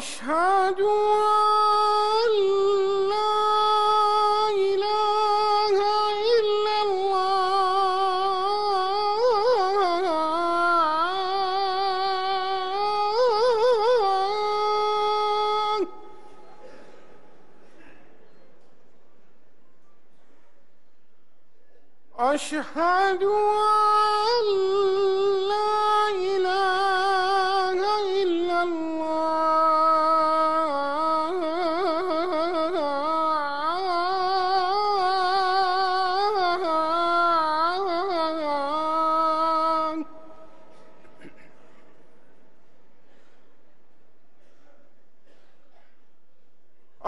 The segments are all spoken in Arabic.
أشهد أن لا إله إلا الله. أشهد أن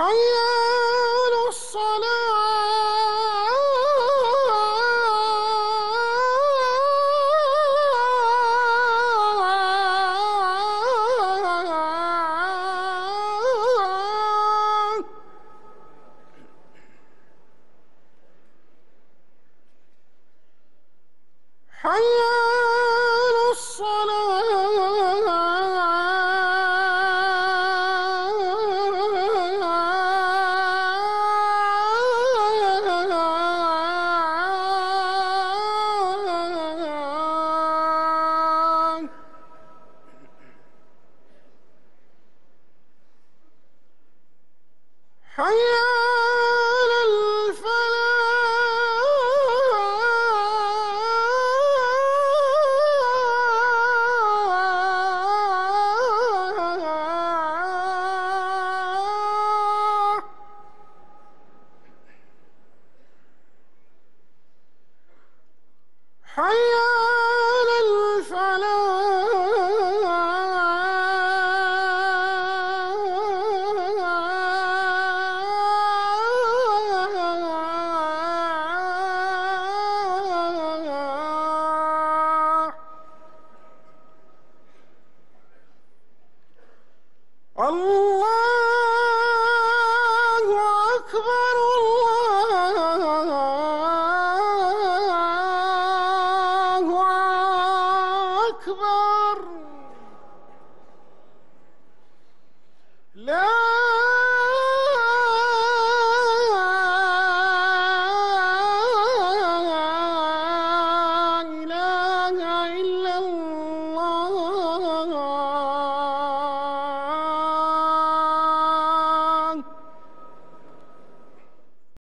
حي على الصلاة. حي حي على الفلاح. حي أكبر. لا